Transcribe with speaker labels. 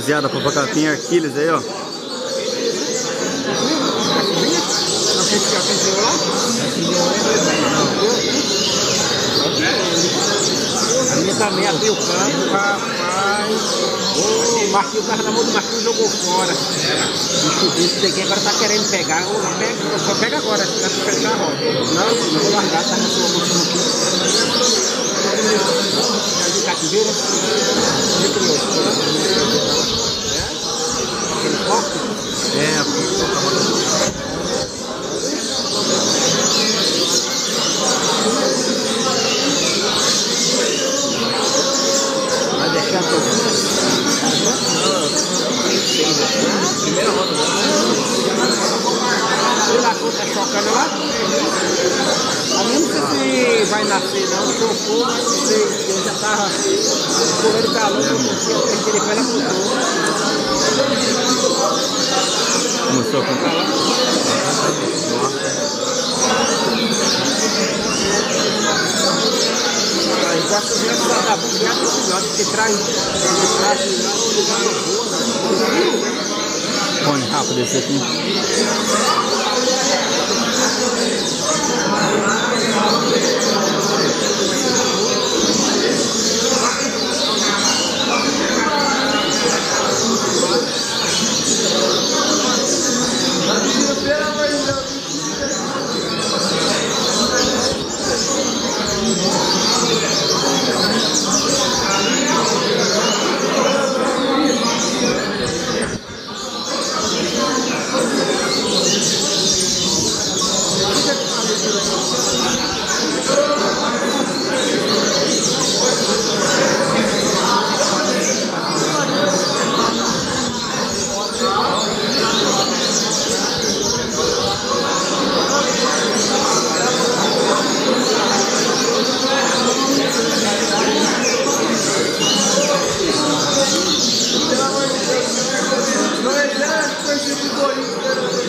Speaker 1: rapaziada, Papacá tem arquilhos aí, ó.
Speaker 2: Não? A minha também abriu o campo, rapaz. O Marquinhos tava na mão do Marquinhos jogou fora. Bicho desse daqui agora tá querendo pegar. Ô, pega, só pega agora, se vai fechar a roda. Não, não vou largar, tá na sua. Já de cativeira? Primeira roda. E lá, tá chocando lá? A não sei se vai nascer não, chocou, mas não sei, eu já tava correndo calor, eu não tinha aquele pé na cultura.
Speaker 1: começou a comprar.
Speaker 2: Aí já que eu já vagabundo, já que filhote, porque traz, ele traz lá no lugar one half
Speaker 1: of the city. bailar coisa de.